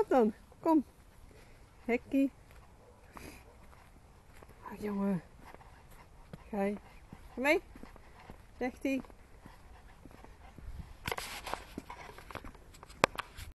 op dan. Kom. Hekkie. Ah, jongen. Ga je? Mee? Zegt hij.